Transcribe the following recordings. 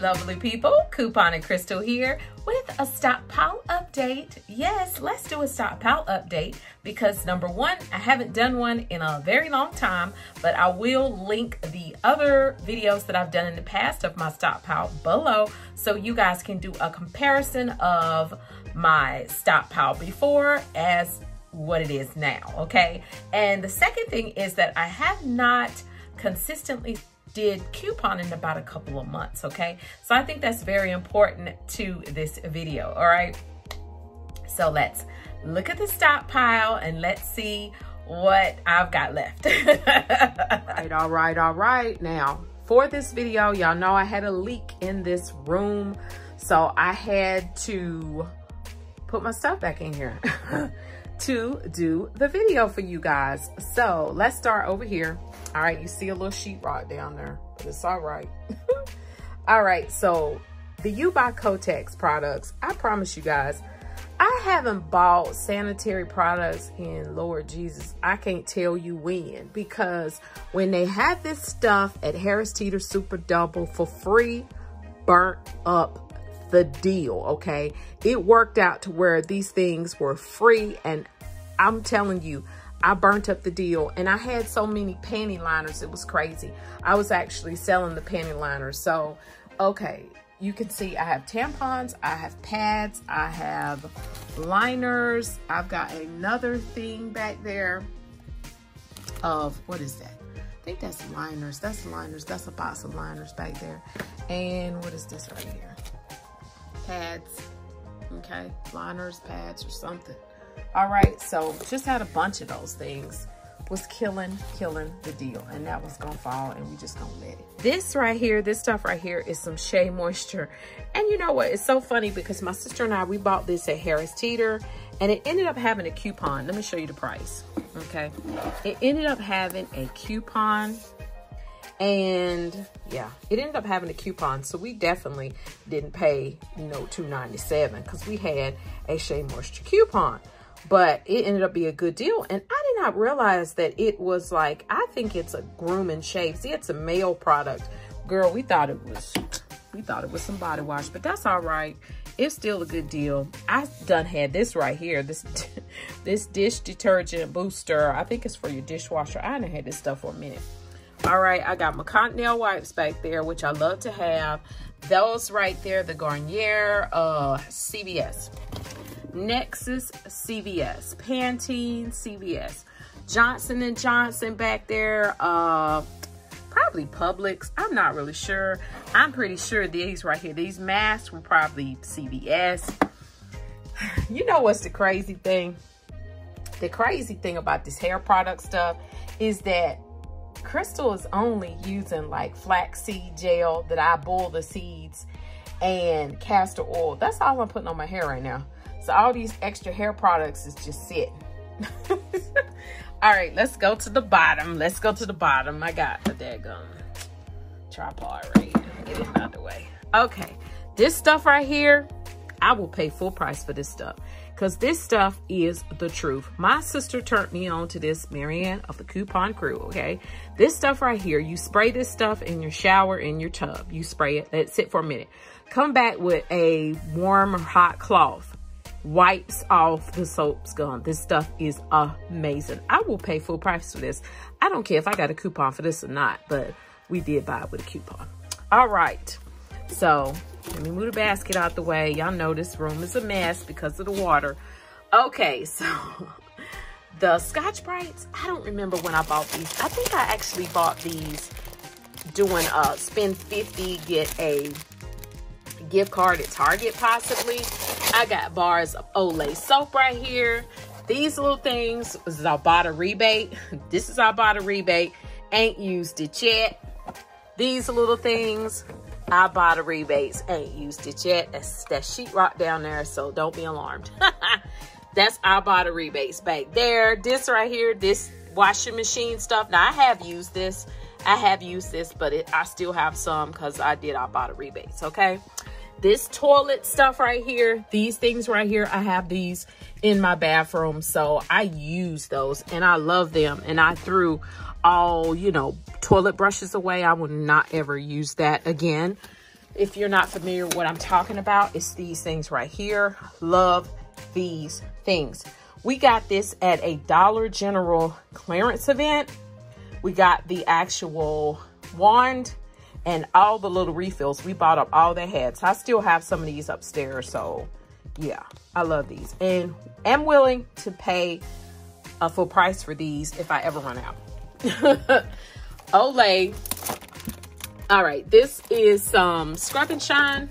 lovely people. Couponing Crystle here with a stockpile update. Yes, let's do a stockpile update because number one, I haven't done one in a very long time, but I will link the other videos that I've done in the past of my stockpile below so you guys can do a comparison of my stockpile before as what it is now, okay? And the second thing is that I have not consistently did coupon in about a couple of months, okay? So I think that's very important to this video, all right? So let's look at the stockpile and let's see what I've got left. all right, all right, all right. Now, for this video, y'all know I had a leak in this room, so I had to put my stuff back in here to do the video for you guys. So let's start over here. All right, you see a little sheetrock down there, but it's all right. all right, so the U by Kotex products, I promise you guys, I haven't bought sanitary products in Lord Jesus. I can't tell you when because when they had this stuff at Harris Teeter Super Double for free, burnt up the deal, okay? It worked out to where these things were free and I'm telling you, I burnt up the deal and I had so many panty liners, it was crazy. I was actually selling the panty liners. So, okay, you can see I have tampons, I have pads, I have liners. I've got another thing back there of, what is that? I think that's liners, that's liners, that's a box of liners back there. And what is this right here? pads, okay? Liners, pads, or something. All right, so just had a bunch of those things was killing, killing the deal. And that was gonna fall and we just gonna let it. This right here, this stuff right here is some Shea Moisture. And you know what, it's so funny because my sister and I, we bought this at Harris Teeter and it ended up having a coupon. Let me show you the price, okay? It ended up having a coupon and yeah, it ended up having a coupon. So we definitely didn't pay, you know, $2.97 because we had a Shea Moisture coupon. But it ended up being a good deal. And I did not realize that it was like, I think it's a groom and shave. See, it's a male product. Girl, we thought it was, we thought it was some body wash, but that's all right. It's still a good deal. I done had this right here, this this dish detergent booster. I think it's for your dishwasher. I done had this stuff for a minute. All right, I got my Cottonelle wipes back there, which I love to have. Those right there, the Garnier uh, CVS. Nexxus CVS. Pantene CVS. Johnson & Johnson back there. Uh, probably Publix. I'm not really sure. I'm pretty sure these right here, these masks were probably CVS. You know what's the crazy thing? The crazy thing about this hair product stuff is that Crystle is only using like flaxseed gel that I boil the seeds and castor oil. That's all I'm putting on my hair right now. So all these extra hair products is just sitting. all right, let's go to the bottom. Let's go to the bottom. I got a daggum tripod right here. Get it out of the way. Okay, this stuff right here, I will pay full price for this stuff because this stuff is the truth. My sister turned me on to this, Marianne of the Coupon Crew, okay? This stuff right here, you spray this stuff in your shower, in your tub. You spray it, let it sit for a minute. Come back with a warm or hot cloth. Wipes off the soap scum. This stuff is amazing. I will pay full price for this. I don't care if I got a coupon for this or not, but we did buy it with a coupon. All right. So let me move the basket out the way. Y'all know this room is a mess because of the water. Okay, so the Scotch-Brites, I don't remember when I bought these. I think I actually bought these doing a spend 50, get a gift card at Target possibly. I got bars of Olay soap right here. These little things this is Ibotta rebate. This is Ibotta rebate. Ain't used it yet. These little things Ibotta rebates. Ain't used it yet. That's that sheetrock down there, so don't be alarmed. That's Ibotta rebates back there. This right here, this washing machine stuff. Now I have used this. I have used this, but it, I still have some because I did Ibotta rebates, okay? This toilet stuff right here, these things right here, I have these in my bathroom. So I use those and I love them. And I threw all, you know, toilet brushes away. I will not ever use that again. if you're not familiar what I'm talking about, it's these things right here. Love these things. We got this at a Dollar General clearance event. We got the actual wand and all the little refills. We bought up all they had. So I still have some of these upstairs. So yeah, I love these. And am willing to pay a full price for these if I ever run out. Olay. All right, this is some Scrub and Shine.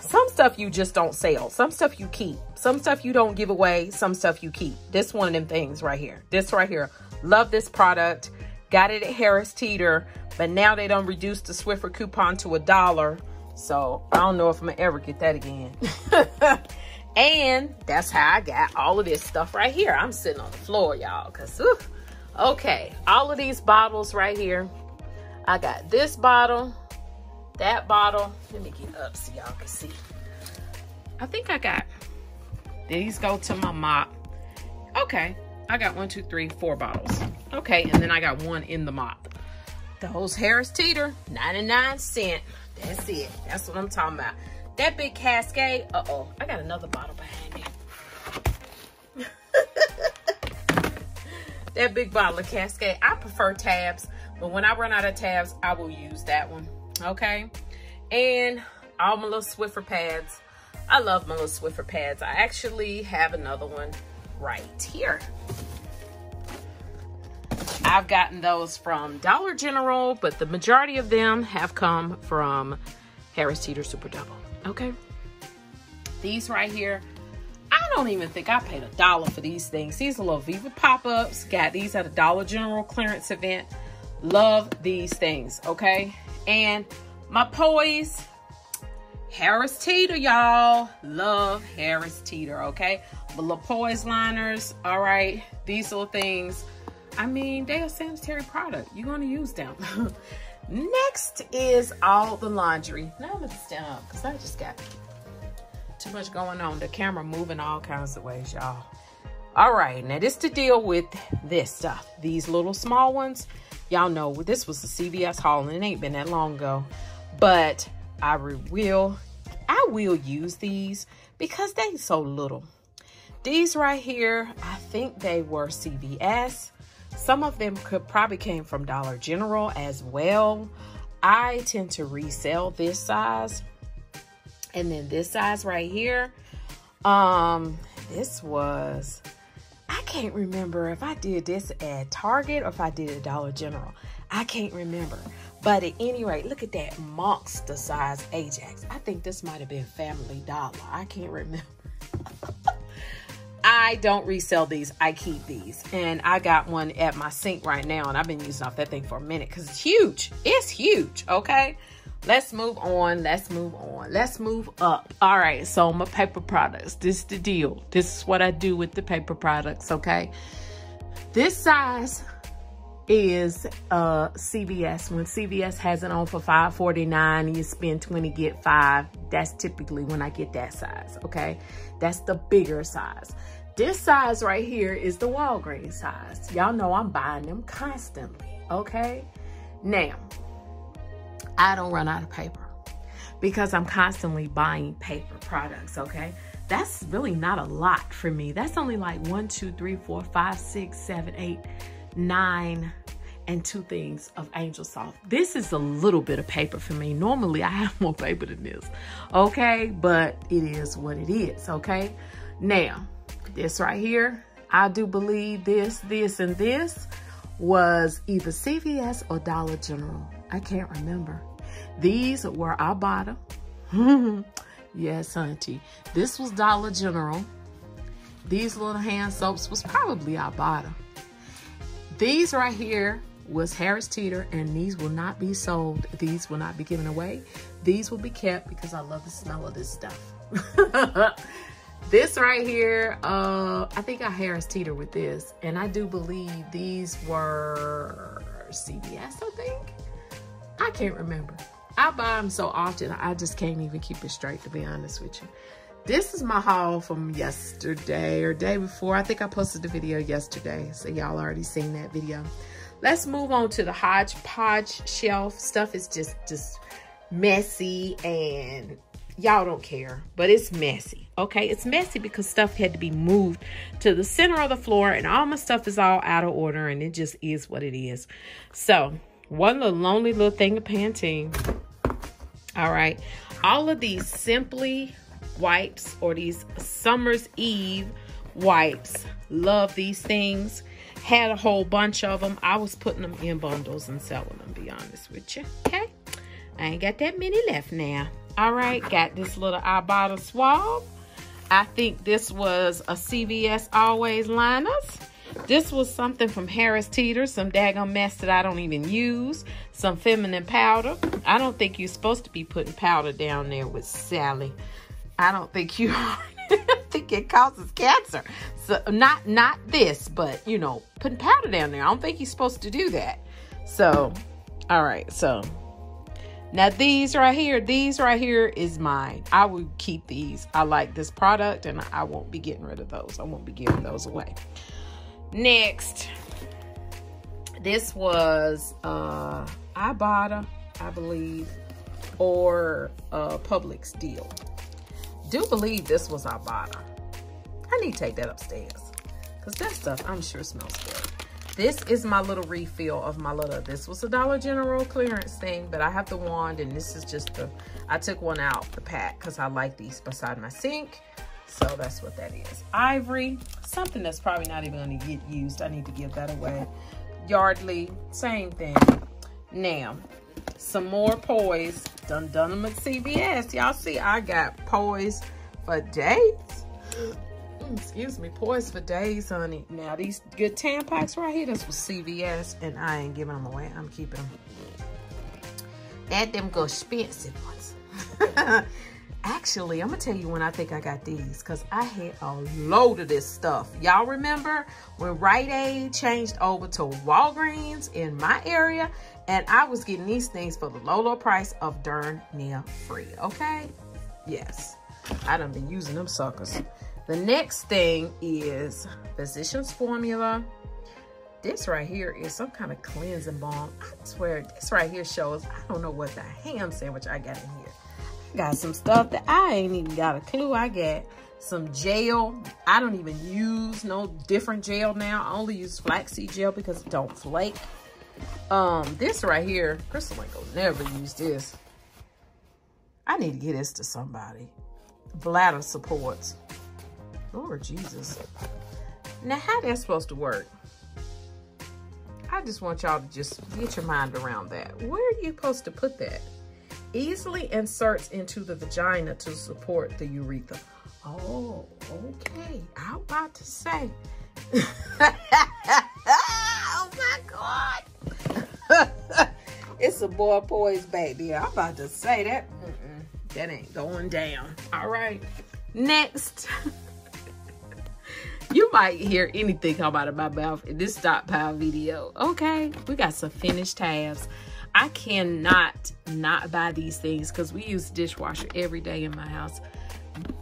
Some stuff you just don't sell. Some stuff you keep. Some stuff you don't give away. Some stuff you keep. This one of them things right here. This right here. Love this product. Got it at Harris Teeter. But now they don't reduce the Swiffer coupon to a dollar. So I don't know if I'm gonna ever get that again. and that's how I got all of this stuff right here. I'm sitting on the floor, y'all, cause okay, all of these bottles right here. I got this bottle, that bottle. Let me get up so y'all can see. I think I got, these go to my mop. Okay, I got one, two, three, four bottles. Okay, and then I got one in the mop. Those Harris Teeter, 99 cent. That's it. That's what I'm talking about. That big Cascade. Uh-oh. I got another bottle behind me. that big bottle of Cascade. I prefer tabs. But when I run out of tabs, I will use that one. Okay. And all my little Swiffer pads. I love my little Swiffer pads. I actually have another one right here. I've gotten those from Dollar General, but the majority of them have come from Harris Teeter Super Double. Okay. These right here, I don't even think I paid a dollar for these things. These are little Viva pop-ups. Got these at a Dollar General clearance event. Love these things, okay? And my Poise, Harris Teeter, y'all. Love Harris Teeter, okay? The little Poise liners, all right? These little things I mean, they are sanitary product. You're to use them. Next is all the laundry. Now I'm to stand up because I just got too much going on. The camera moving all kinds of ways, y'all. All right, now this to deal with this stuff. These little small ones. Y'all know this was a CVS haul and it ain't been that long ago. But I will, I will use these because they so little. These right here, I think they were CVS. Some of them could probably came from Dollar General as well. I tend to resell this size. And then this size right here. Um, this was, I can't remember if I did this at Target or if I did at Dollar General. I can't remember. But at any rate, look at that monster size Ajax. I think this might have been Family Dollar. I can't remember. I don't resell these. I keep these. And I got one at my sink right now. And I've been using off that thing for a minute because it's huge. It's huge. Okay. Let's move on. Let's move on. Let's move up. All right. So my paper products. This is the deal. This is what I do with the paper products. Okay. This size is uh CVS. When CVS has it on for $5.49, you spend 20, get five. That's typically when I get that size, okay? That's the bigger size. This size right here is the Walgreens size. Y'all know I'm buying them constantly, okay? Now, I don't run out of paper because I'm constantly buying paper products, okay? That's really not a lot for me. That's only like one, two, three, four, five, six, seven, eight, nine, and two things of Angel Soft. This is a little bit of paper for me. Normally, I have more paper than this, okay? But it is what it is, okay? Now, this right here, I do believe this, this, and this was either CVS or Dollar General. I can't remember. These were Ibotta. yes, auntie. This was Dollar General. These little hand soaps was probably Ibotta. These right here was Harris Teeter, and these will not be sold. These will not be given away. These will be kept because I love the smell of this stuff. This right here, uh, I think I Harris Teeter with this. And I do believe these were CVS, I think. I can't remember. I buy them so often, I just can't even keep it straight, to be honest with you. This is my haul from yesterday or day before. I think I posted the video yesterday, so y'all already seen that video. Let's move on to the hodgepodge shelf. Stuff is just, just messy and y'all don't care, but it's messy. Okay, it's messy because stuff had to be moved to the center of the floor and all my stuff is all out of order and it just is what it is. So, one little lonely little thing of Pantene. All right, all of these Simply wipes or these Summer's Eve wipes. Love these things. Had a whole bunch of them. I was putting them in bundles and selling them, be honest with you. Okay, I ain't got that many left now. All right, got this little Ibotta swab. I think this was a CVS Always Liners. This was something from Harris Teeter, some daggone mess that I don't even use. Some feminine powder. I don't think you're supposed to be putting powder down there with Sally. I don't think you I think it causes cancer. So not not this, but you know, putting powder down there. I don't think you're supposed to do that. So, all right, so now these right here, these right here is mine. I will keep these. I like this product and I won't be getting rid of those. I won't be giving those away. Next, this was uh Ibotta, I believe, or uh Publix deal. Do believe this was Ibotta. I need to take that upstairs. Because that stuff I'm sure smells good. This is my little refill of my little, this was a Dollar General clearance thing, but I have the wand and this is just the, I took one out the pack because I like these beside my sink. So that's what that is. Ivory, something that's probably not even going to get used. I need to give that away. Yardley, same thing. Now, some more Poise. Done done them at CVS. Y'all see I got Poise for days Mm, excuse me, poised for days, honey. Now, these good Tampax right here, this was CVS, and I ain't giving them away. I'm keeping them. That them go expensive ones. Actually, I'm going to tell you when I think I got these because I had a load of this stuff. Y'all remember when Rite Aid changed over to Walgreens in my area and I was getting these things for the low, low price of darn near free, okay? Yes, I done been using them suckers. The next thing is Physicians Formula. This right here is some kind of cleansing balm. I swear, this right here shows, I don't know what the ham sandwich I got in here. I got some stuff that I ain't even got a clue. I got some gel. I don't even use no different gel now. I only use flaxseed gel because it don't flake. Um, this right here, Crystle ain't gonna never use this. I need to get this to somebody. Bladder supports. Lord Jesus. Now, how that's supposed to work? I just want y'all to just get your mind around that. Where are you supposed to put that? Easily inserts into the vagina to support the urethra. Oh, okay. I'm about to say. oh my God. it's a boy poise baby. I'm about to say that. Mm -mm, that ain't going down. All right. Next. You might hear anything come out of my mouth in this stockpile video. Okay, we got some finished tabs. I cannot not buy these things because we use dishwasher every day in my house.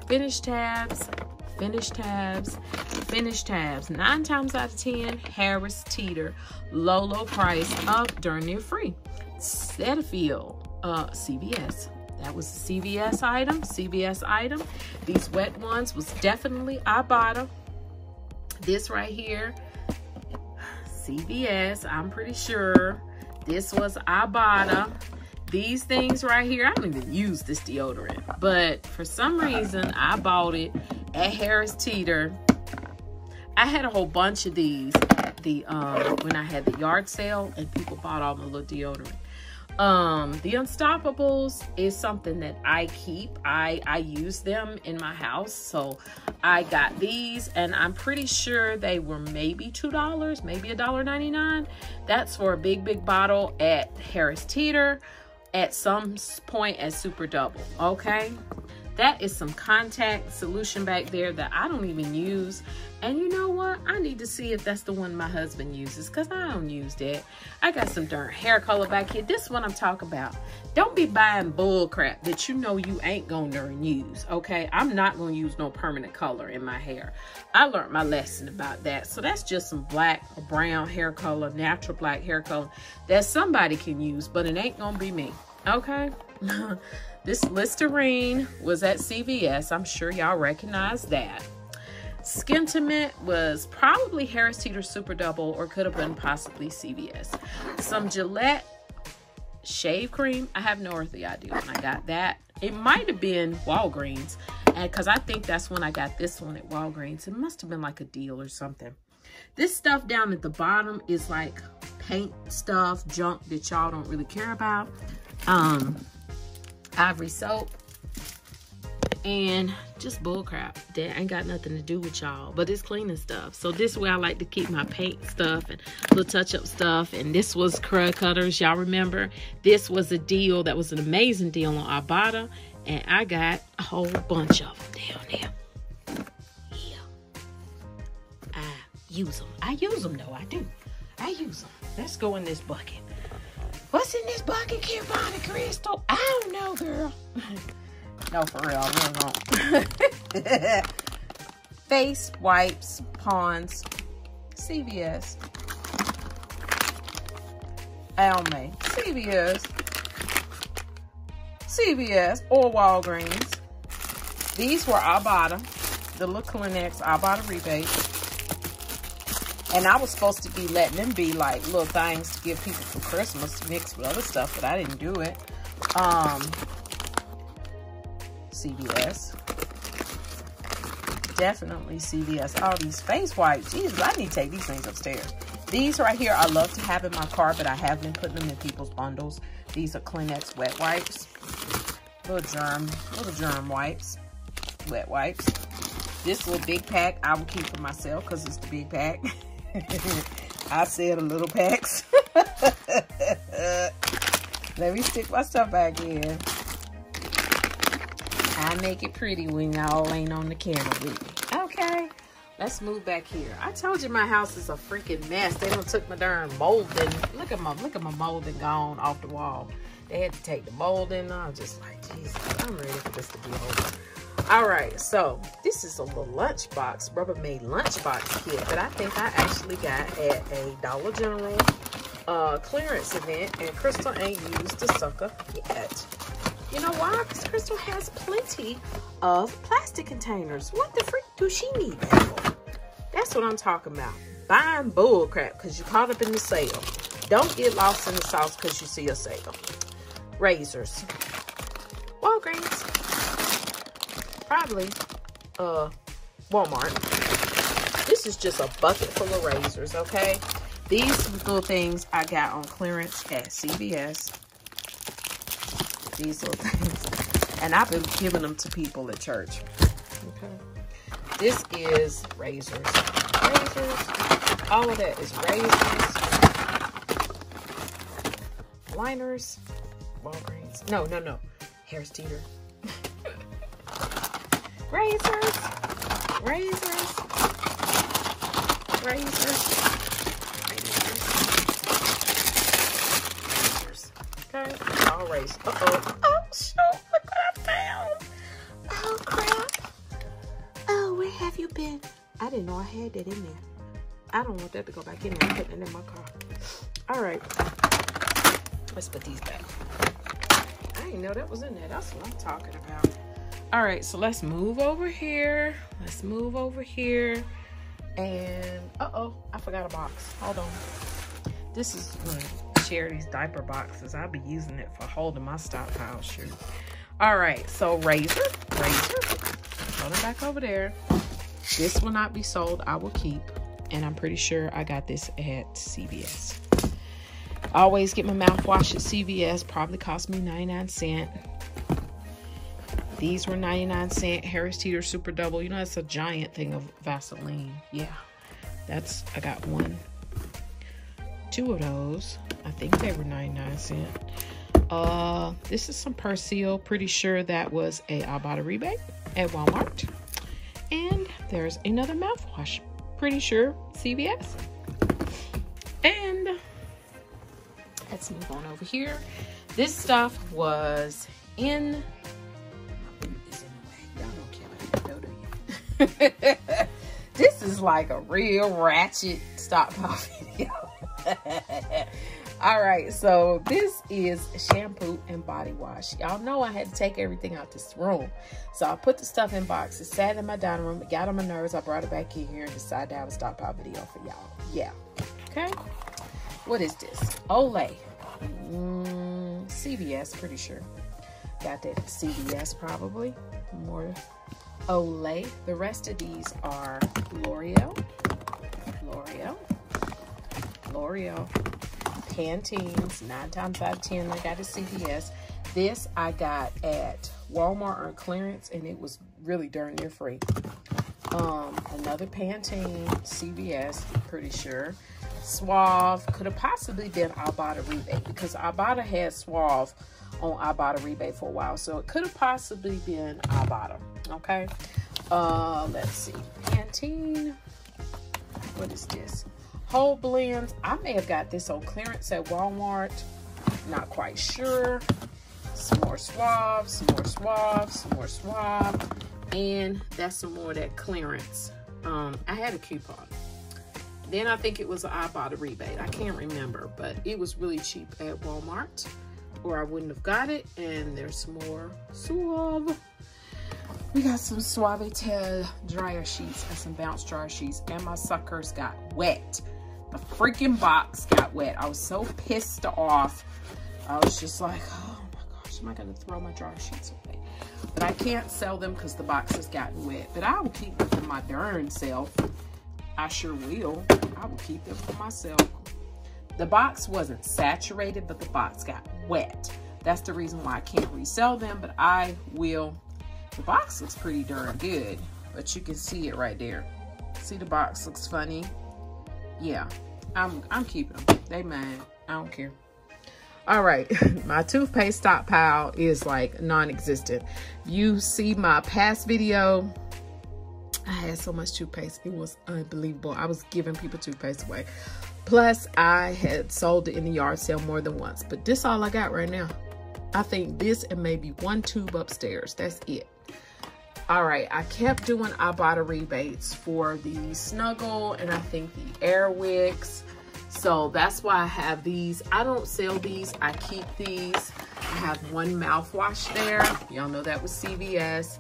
Finished tabs, finished tabs, finished tabs. Nine times out of 10, Harris Teeter, low, low price, up darn near free. Cetaphil, uh, CVS. That was a CVS item, CVS item. These wet ones was definitely Ibotta. This right here, CVS, I'm pretty sure. This was Ibotta. These things right here, I don't even use this deodorant. But for some reason, I bought it at Harris Teeter. I had a whole bunch of these the um, when I had the yard sale and people bought all the little deodorant. Um, the Unstoppables is something that I keep. I, I use them in my house. So I got these and I'm pretty sure they were maybe $2, maybe a dollar 99 That's for a big, big bottle at Harris Teeter at some point at Super Double, okay? That is some contact solution back there that I don't even use. And you know what? I need to see if that's the one my husband uses because I don't use that. I got some darn hair color back here. This one I'm talking about. Don't be buying bull crap that you know you ain't going to use, okay? I'm not going to use no permanent color in my hair. I learned my lesson about that. So that's just some black or brown hair color, natural black hair color that somebody can use, but it ain't going to be me. Okay. this Listerine was at CVS. I'm sure y'all recognize that. Skintimate was probably Harris Teeter Super Double or could have been possibly CVS. Some Gillette shave cream. I have no earthly idea when I got that. It might have been Walgreens because I think that's when I got this one at Walgreens. It must have been like a deal or something. This stuff down at the bottom is like paint stuff, junk that y'all don't really care about. Um, Ivory soap and just bullcrap that ain't got nothing to do with y'all but it's cleaning stuff. So this way i like to keep my paint stuff and little touch-up stuff and this was crud cutters y'all remember? This was a deal that was an amazing deal on Ibotta and i got a whole bunch of them down there yeah. I use them i use them though. I do. I use them let's go in this bucket. What's in this bucket Bonnie crystal? I don't know girl No, for real, I really don't. Face wipes, Pond's, CVS, Almay, CVS, CVS or Walgreens. These were Ibotta, the little Kleenex Ibotta rebates. And I was supposed to be letting them be like little things to give people for Christmas mixed with other stuff, but I didn't do it. Um, CVS. Definitely CVS. All these face wipes. Jesus, I need to take these things upstairs. These right here, I love to have in my car, but I have been putting them in people's bundles. These are Kleenex wet wipes. Little germ, little germ wipes. Wet wipes. This little big pack, I will keep for myself because it's the big pack. I said a little packs. Let me stick my stuff back in. I make it pretty when y'all ain't on the camera with me. Okay, let's move back here. I told you my house is a freaking mess. They don't took my darn molding. Look at my look at my molding gone off the wall. They had to take the molding. I'm just like, Jesus, I'm ready for this to be over. All right, so this is a little lunchbox, Rubbermaid lunchbox kit that I think I actually got at a Dollar General uh, clearance event, and Crystle ain't used the sucker yet. You know why? Because Crystle has plenty of plastic containers. What the freak do she need that for? That's what I'm talking about. Buying bull crap because you caught up in the sale. Don't get lost in the sauce because you see a sale. Razors. Walgreens. Probably uh, Walmart. This is just a bucket full of razors, okay? These little things I got on clearance at CVS these little things. And I've been giving them to people at church. Okay. This is razors. Razors. All of that is razors. Liners. Walgreens. No, no, no. Harris Teeter. razors. Razors. Razors. Okay, all race. Uh-oh. Oh, shoot, look what I found. Oh, crap. Oh, where have you been? I didn't know I had that in there. I don't want that to go back in there. I'm putting it in my car. All right. Let's put these back. I didn't know that was in there. That's what I'm talking about. All right, so let's move over here. Let's move over here. And, uh-oh, I forgot a box. Hold on. This is good share these diaper boxes. I'll be using it for holding my stockpile shoot. All right, so razor, razor. Put it back over there. This will not be sold. I will keep. And I'm pretty sure I got this at CVS. always get my mouthwash at CVS. Probably cost me 99 cent. These were 99 cent. Harris Teeter Super Double. You know, that's a giant thing of Vaseline. Yeah. That's, I got one, two of those. I think they were 99 cents. Uh, this is some Persil. Pretty sure that was a Ibotta rebate at Walmart. And there's another mouthwash. Pretty sure CVS. And let's move on over here. This stuff was in. this is like a real ratchet stockpile video. All right, so this is shampoo and body wash. Y'all know I had to take everything out this room. So I put the stuff in boxes, sat in my dining room, it got on my nerves. I brought it back in here and decided to have a stockpile video for y'all. Yeah, okay. What is this? Olay. Mm, CVS, pretty sure. Got that at CVS probably. More Olay. The rest of these are L'Oreal, L'Oreal, L'Oreal, Pantene's, nine times out of 10, I got at CVS. This I got at Walmart on clearance and it was really darn near free. Um, another Pantene, CVS, pretty sure. Suave could have possibly been Ibotta rebate because Ibotta had Suave on Ibotta rebate for a while. So it could have possibly been Ibotta. Okay. Uh, let's see. Pantene. What is this? Whole blends. I may have got this on clearance at Walmart. Not quite sure. Some more Suave, some more Suave, some more Suave. And that's some more of that clearance. Um, I had a coupon. Then I think it was an Ibotta rebate. I can't remember, but it was really cheap at Walmart or I wouldn't have got it. And there's some more Suave. We got some Suavitel dryer sheets and some bounce dryer sheets. And my suckers got wet. The freaking box got wet. I was so pissed off. I was just like, oh my gosh, am I going to throw my dryer sheets away? But I can't sell them because the box has gotten wet. But I will keep them for my darn self. I sure will. I will keep them for myself. The box wasn't saturated, but the box got wet. That's the reason why I can't resell them, but I will. The box looks pretty darn good, but you can see it right there. See the box looks funny? Yeah, I'm, I'm keeping them. They mine. I don't care. All right, my toothpaste stockpile is like non-existent. You see my past video, I had so much toothpaste. It was unbelievable. I was giving people toothpaste away. Plus, I had sold it in the yard sale more than once. But this all I got right now. I think this and maybe one tube upstairs. That's it. All right, I kept doing Ibotta rebates for the Snuggle and I think the Airwicks. So that's why I have these. I don't sell these. I keep these. I have one mouthwash there. Y'all know that was CVS.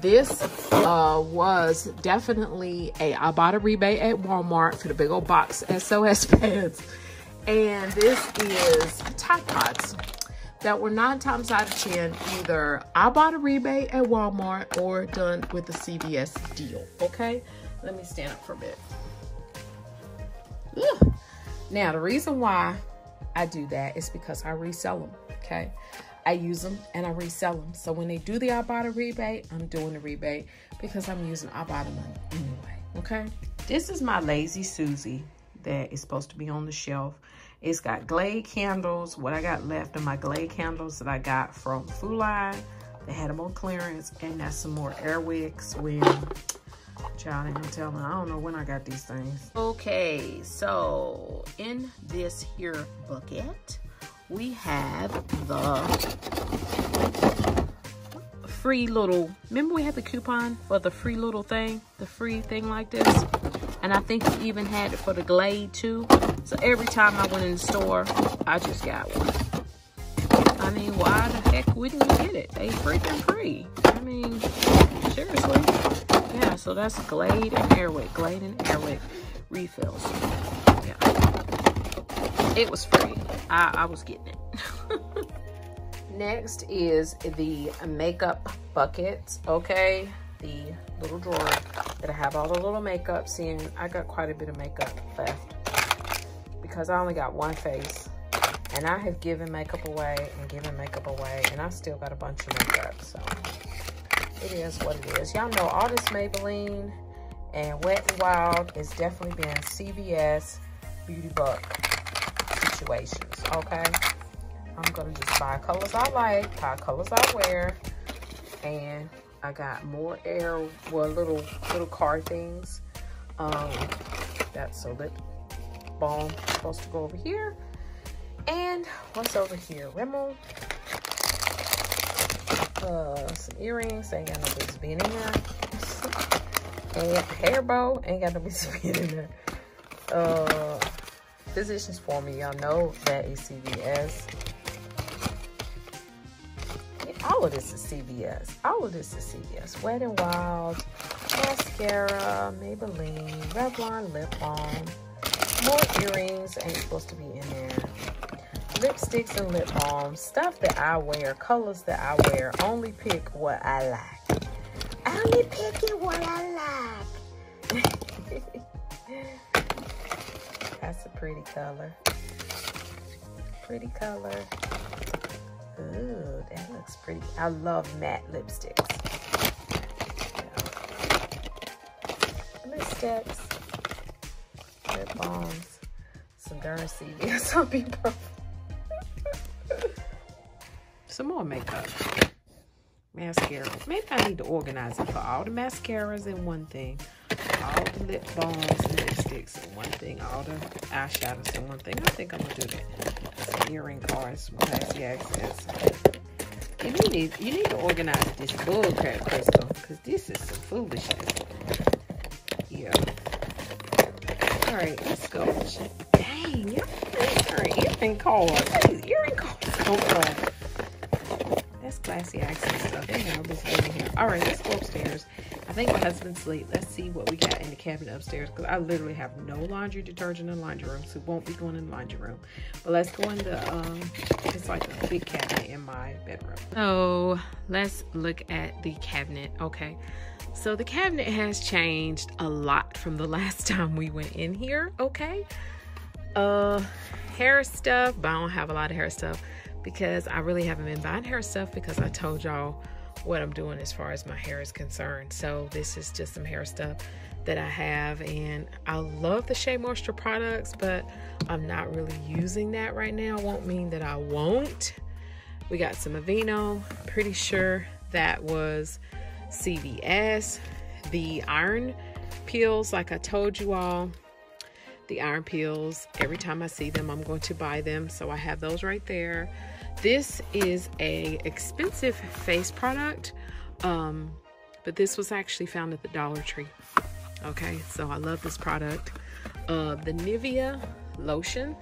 This uh, was definitely a, Ibotta rebate at Walmart for the big old box SOS pads. And this is Tide Pods that were nine times out of 10 either Ibotta rebate at Walmart or done with the CVS deal, okay? Let me stand up for a bit. Ugh. Now, the reason why I do that is because I resell them, okay? I use them and I resell them. So when they do the Ibotta rebate, I'm doing the rebate because I'm using Ibotta money anyway, okay? This is my Lazy Susie that is supposed to be on the shelf. It's got Glade candles, what I got left of my Glade candles that I got from Line. They had them on clearance, and that's some more Airwicks when, child ain't tell me, I don't know when I got these things. Okay, so in this here bucket, we have the free little, remember we had the coupon for the free little thing, the free thing like this? And I think we even had it for the Glade too. So every time I went in the store, I just got one. I mean, why the heck wouldn't you get it? They freaking free. I mean, seriously. Yeah, so that's Glade and Airwick. Glade and Airwick refills. Yeah. It was free. I, I was getting it. Next is the makeup buckets, okay? The little drawer that I have all the little makeup. in. I got quite a bit of makeup left because I only got one face. And I have given makeup away and given makeup away, and I still got a bunch of makeup, so it is what it is. Y'all know all this Maybelline and Wet n Wild is definitely been CVS Beauty Book situations, okay? I'm gonna just buy colors I like, buy colors I wear, and I got more air, well, little little car things. Um, that's a lip balm supposed to go over here. And what's over here? Rimmel. Uh, some earrings. Ain't got no business being in there. and hair bow. Ain't got no business being in there. Uh, Physicians Formula. y'all know that is CVS. All of this is CVS. All of this is CVS. Wet n Wild, mascara, Maybelline, Revlon lip balm, more earrings ain't supposed to be in there. Lipsticks and lip balms, stuff that I wear, colors that I wear. Only pick what I like. Only pick it what I like. That's a pretty color. Pretty color. Ooh, that looks pretty. I love matte lipsticks. Lipsticks, lip balms, some CVS. Some people. some more makeup. Mascara. Maybe I need to organize it. for all the mascaras in one thing. All the lip balms and lipsticks in one thing. All the eyeshadows in one thing. I think I'm to do that. Some earring cards, classy accents. You need, you need to organize this bullcrap, Crystle. Because this is some foolishness. Yeah. All right, let's go. Dang, earring cards. Earring cards. Oh, that's classy accent stuff. They have this in here. All right, let's go upstairs. I think my husband's asleep. Let's see what we got in the cabinet upstairs because I literally have no laundry detergent in the laundry room, so won't be going in the laundry room. But let's go in the, um, it's like a big cabinet in my bedroom. So let's look at the cabinet. Okay. So the cabinet has changed a lot from the last time we went in here. Okay. Uh, hair stuff, but I don't have a lot of hair stuff because I really haven't been buying hair stuff because I told y'all what I'm doing as far as my hair is concerned. So this is just some hair stuff that I have and I love the Shea Moisture products, but I'm not really using that right now. Won't mean that I won't. We got some Aveeno. Pretty sure that was CVS. The iron peels, like I told you all, the iron peels. Every time I see them, I'm going to buy them. So I have those right there. This is a expensive face product, um, but this was actually found at the Dollar Tree. Okay, so I love this product. Uh, the Nivea lotion.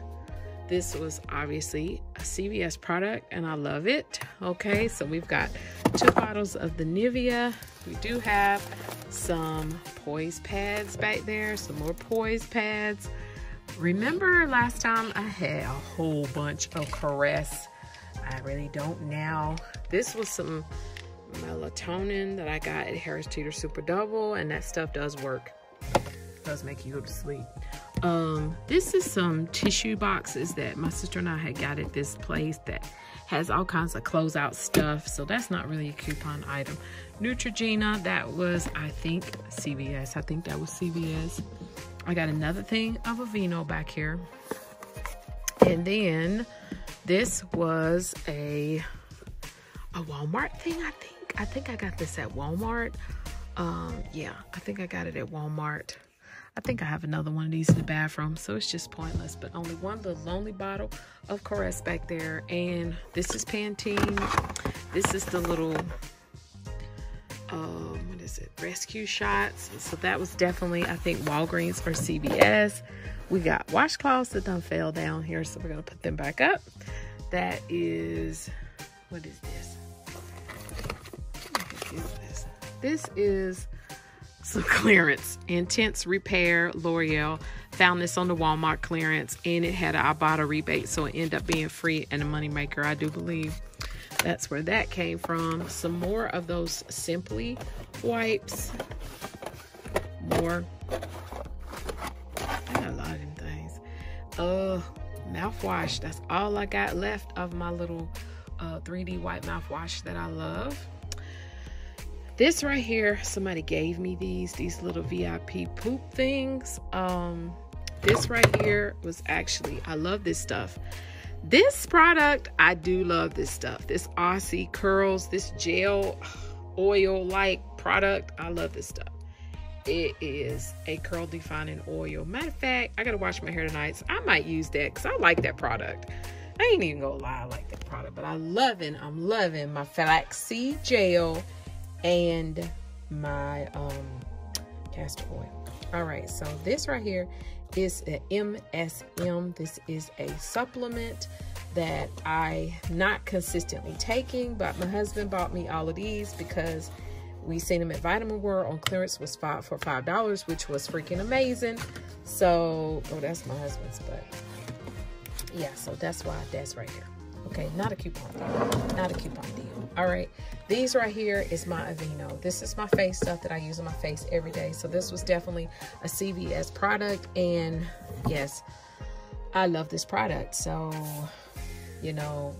This was obviously a CVS product and I love it. Okay, so we've got two bottles of the Nivea. We do have some poise pads back there, some more poise pads. Remember last time I had a whole bunch of Caress I really don't now. This was some melatonin that I got at Harris Teeter Super Double, and that stuff does work. It does make you go to sleep. Um, this is some tissue boxes that my sister and I had got at this place that has all kinds of closeout stuff. So that's not really a coupon item. Neutrogena, that was, I think, CVS. I think that was CVS. I got another thing of Aveeno back here. And then this was a a Walmart thing, I think. I think I got this at Walmart. Um, yeah, I think I got it at Walmart. I think I have another one of these in the bathroom, so it's just pointless. But only one little lonely bottle of Caress back there. And this is Pantene. This is the little, um, what is it? Rescue shots. So that was definitely, I think, Walgreens or CVS. We got washcloths that don't fell down here, so we're gonna put them back up. That is, what is this? This is some clearance. Intense Repair L'Oreal. Found this on the Walmart clearance and it had a Ibotta rebate, so it ended up being free and a moneymaker, I do believe. That's where that came from. Some more of those Simply wipes. More and a lot of things. uh mouthwash. That's all I got left of my little uh, 3D white mouthwash that I love. This right here, somebody gave me these, these little VIP poop things. Um, this right here was actually, I love this stuff. This product, I do love this stuff. This Aussie Curls, this gel oil-like product, I love this stuff it is a curl defining oil. Matter of fact, I gotta wash my hair tonight, so I might use that because I like that product. I ain't even gonna lie, I like that product, but I loving, I'm loving my flaxseed gel and my um castor oil. All right, so this right here is a MSM. This is a supplement that I not consistently taking, but my husband bought me all of these because we seen them at Vitamin World on clearance was five for five dollars, which was freaking amazing. So, oh, that's my husband's, but yeah, so that's why that's right here. Okay, not a coupon deal. Not a coupon deal. All right. These right here is my Aveeno. This is my face stuff that I use on my face every day. So this was definitely a CVS product. And yes, I love this product. So, you know,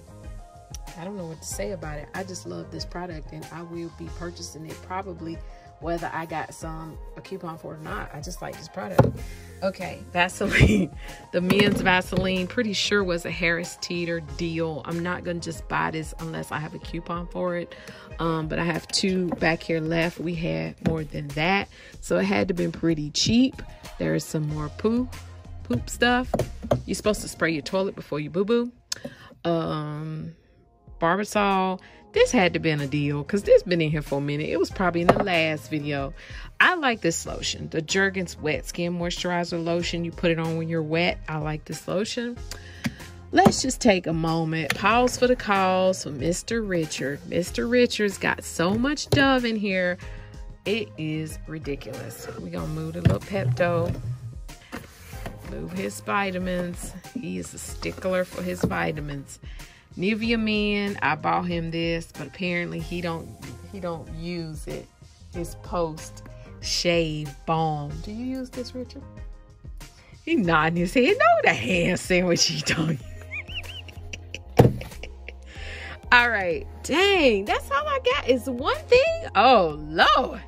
I don't know what to say about it. I just love this product and I will be purchasing it probably whether I got some a coupon for it or not. I just like this product. Okay, Vaseline. the men's Vaseline, pretty sure was a Harris Teeter deal. I'm not gonna just buy this unless I have a coupon for it. Um, but I have two back here left. We had more than that, so it had to been pretty cheap. There's some more poo, poop stuff. You're supposed to spray your toilet before you boo boo. Um, Barbasol this had to been a deal because this been in here for a minute. It was probably in the last video. I like this lotion, the Jergens Wet Skin Moisturizer Lotion. You put it on when you're wet. I like this lotion. Let's just take a moment, pause for the calls for Mr. Richard. Mr. Richard's got so much Dove in here. It is ridiculous. We're going to move the little Pepto. Move his vitamins. He is a stickler for his vitamins. Nivea Men, I bought him this, but apparently he don't he don't use it. His post shave balm. Do you use this, Richard? He nodding his head. No, the hand sandwich he don't. all right, dang, that's all I got. Is one thing. Oh Lord,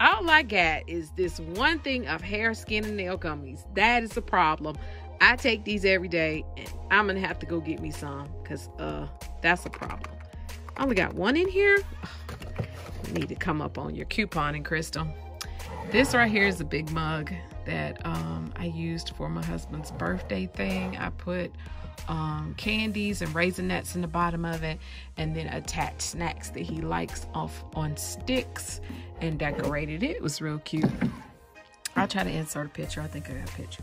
all I got is this one thing of hair, skin, and nail gummies. That is the problem. I take these every day and I'm gonna have to go get me some because uh that's a problem. I only got one in here. need to come up on your couponing, Crystle. This right here is a big mug that um, I used for my husband's birthday thing. I put um, candies and Raisinets in the bottom of it and then attached snacks that he likes off on sticks and decorated it. It was real cute. I'll try to insert a picture. I think I got a picture.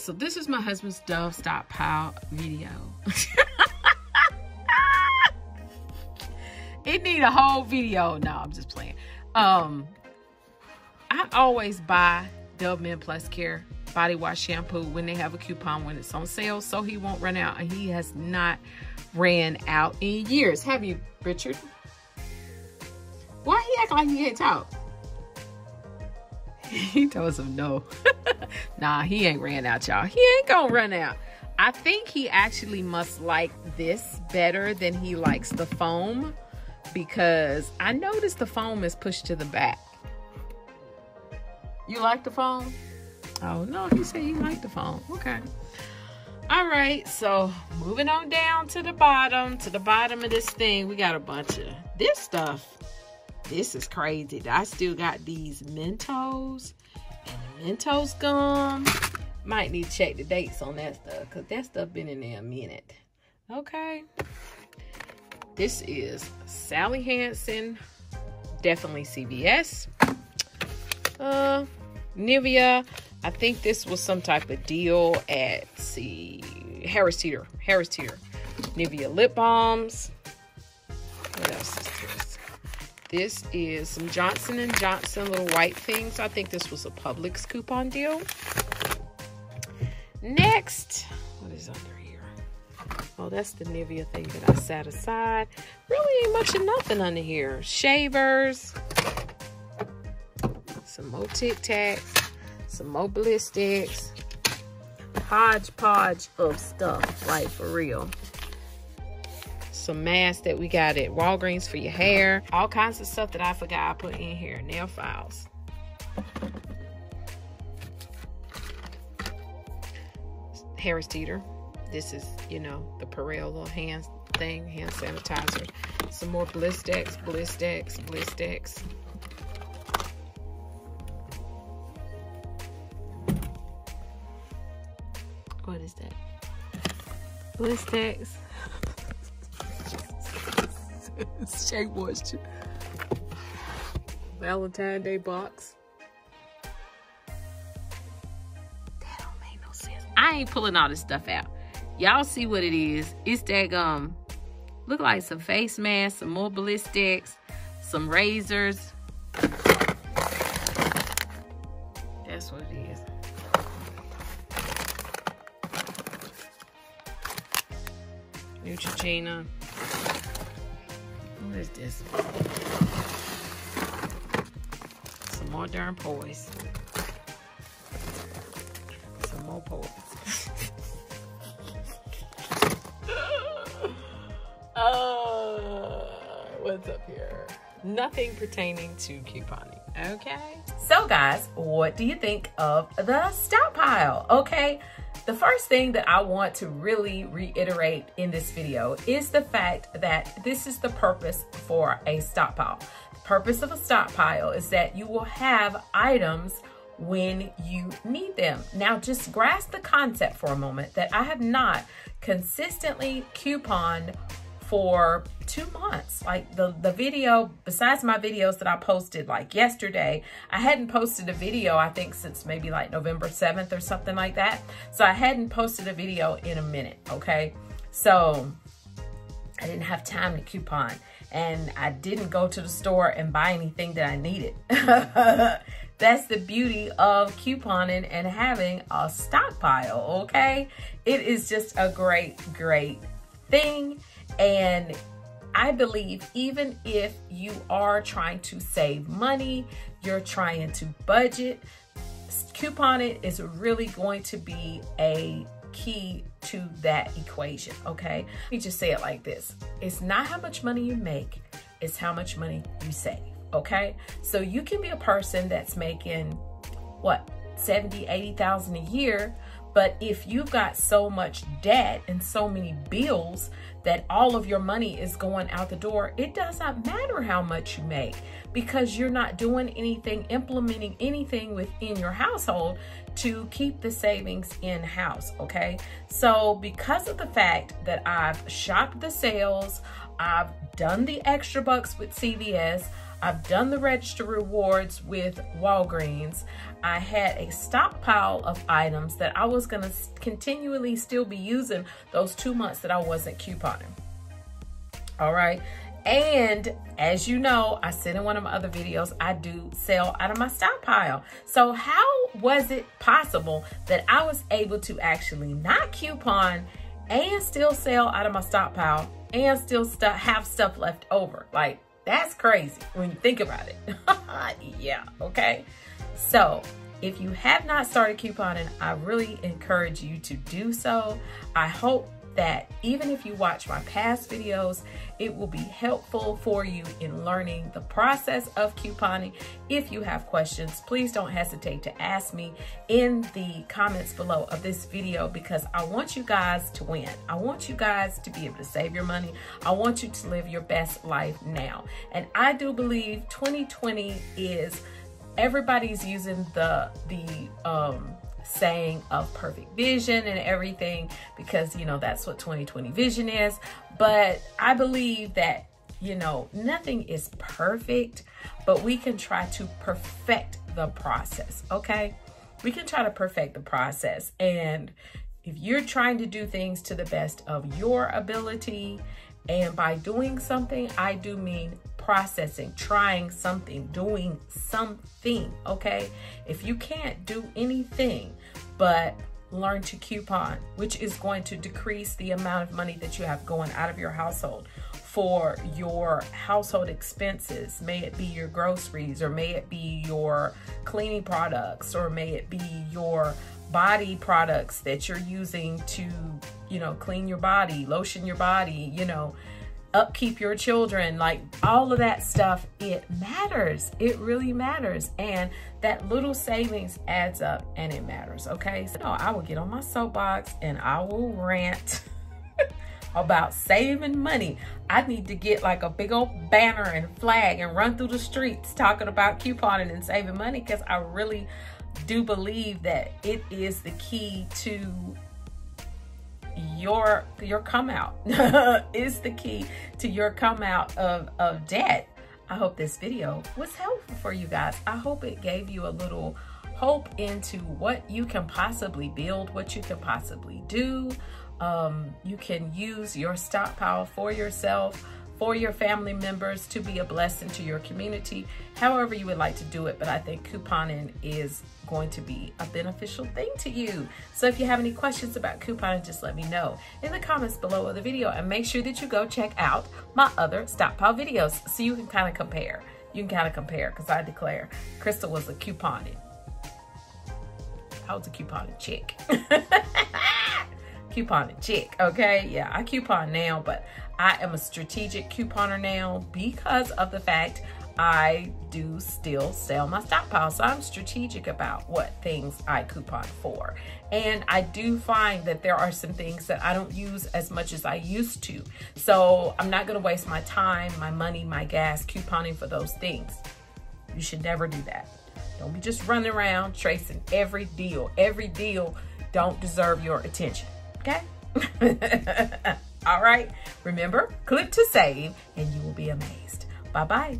So this is my husband's Dove Stop Stockpile video. it need a whole video. No, I'm just playing. Um, I always buy Dove Men Plus Care body wash shampoo when they have a coupon when it's on sale so he won't run out and he has not ran out in years. Have you, Richard? Why he act like he can't talk? He told him no. nah, he ain't ran out, y'all. He ain't gonna run out. I think he actually must like this better than he likes the foam because I noticed the foam is pushed to the back. You like the foam? Oh, no, he said he liked the foam. Okay. All right, so moving on down to the bottom, to the bottom of this thing, we got a bunch of this stuff. This is crazy. I still got these Mentos and the Mentos gum. Might need to check the dates on that stuff because that stuff been in there a minute. Okay. This is Sally Hansen. Definitely CVS. Uh, Nivea. I think this was some type of deal at, see, Harris Teeter. Harris Teeter. Nivea lip balms. What else is this? Is some Johnson & Johnson little white things. I think this was a Publix coupon deal. Next, what is under here? Oh, that's the Nivea thing that I set aside. Really ain't much of nothing under here. Shavers, some more Tic Tacs, some more Blistex, hodgepodge of stuff, like for real some masks that we got at Walgreens for your hair. All kinds of stuff that I forgot I put in here. Nail files. Harris Teeter. This is, you know, the Purell little hand thing, hand sanitizer. Some more Blistex, Blistex, Blistex. What is that? Blistex. Shea Moisture. Valentine Day box. That don't make no sense. I ain't pulling all this stuff out. Y'all see what it is. It's that, um, look like some face masks, some more Blistex, some razors. That's what it is. Neutrogena. What is this? Some more darn poise. Some more poise. uh, what's up here? Nothing pertaining to couponing. Okay. So guys, what do you think of the stockpile? Okay. The first thing that I want to really reiterate in this video is the fact that this is the purpose for a stockpile. The purpose of a stockpile is that you will have items when you need them. Now just grasp the concept for a moment that I have not consistently couponed for two months. Like the, the video, besides my videos that I posted like yesterday, I hadn't posted a video, I think since maybe like November 7th or something like that. So I hadn't posted a video in a minute, okay? So I didn't have time to coupon and I didn't go to the store and buy anything that I needed. That's the beauty of couponing and having a stockpile, okay? It is just a great, great thing. And I believe even if you are trying to save money, you're trying to budget, couponing is really going to be a key to that equation, okay? Let me just say it like this. It's not how much money you make, it's how much money you save, okay? So you can be a person that's making, what, 70, 80,000 a year, but if you've got so much debt and so many bills that all of your money is going out the door, it does not matter how much you make because you're not doing anything, implementing anything within your household to keep the savings in house, okay? So because of the fact that I've shopped the sales, I've done the extra bucks with CVS, I've done the register rewards with Walgreens. I had a stockpile of items that I was going to continually still be using those two months that I wasn't couponing. All right. And as you know, I said in one of my other videos, I do sell out of my stockpile. So how was it possible that I was able to actually not coupon and still sell out of my stockpile and still st have stuff left over? Like, that's crazy when you think about it. yeah, okay. So if you have not started couponing, I really encourage you to do so. I hope that even if you watch my past videos, it will be helpful for you in learning the process of couponing. If you have questions, please don't hesitate to ask me in the comments below of this video because I want you guys to win. I want you guys to be able to save your money. I want you to live your best life now. And I do believe 2020 is everybody's using the the um saying of perfect vision and everything because you know that's what 2020 vision is. But i believe that you know nothing is perfect but we can try to perfect the process okay? We can try to perfect the process. And if you're trying to do things to the best of your ability and by doing something i do mean processing, trying something, doing something, okay? If you can't do anything but learn to coupon, which is going to decrease the amount of money that you have going out of your household for your household expenses. May it be your groceries or may it be your cleaning products or may it be your body products that you're using to, you know, clean your body, lotion your body, you know, upkeep your children, like all of that stuff, it matters. It really matters. And that little savings adds up and it matters, okay? So I will get on my soapbox and I will rant about saving money. I need to get like a big old banner and flag and run through the streets talking about couponing and saving money because I really do believe that it is the key to your your come out is the key to your come out of, of debt. I hope this video was helpful for you guys. I hope it gave you a little hope into what you can possibly build, what you can possibly do. Um, you can use your stockpile for yourself for your family members to be a blessing to your community, however you would like to do it. But I think couponing is going to be a beneficial thing to you. So if you have any questions about couponing, just let me know in the comments below of the video and make sure that you go check out my other stockpile videos so you can kind of compare. You can kind of compare because I declare Crystle was a couponing. I was a couponing chick. couponing chick, okay? Yeah, I coupon now, but I am a strategic couponer now because of the fact I do still sell my stockpile. So I'm strategic about what things I coupon for. And I do find that there are some things that I don't use as much as I used to. So I'm not gonna waste my time, my money, my gas couponing for those things. You should never do that. Don't be just running around tracing every deal. Every deal don't deserve your attention, okay? All right. Remember, click to save and you will be amazed. Bye bye.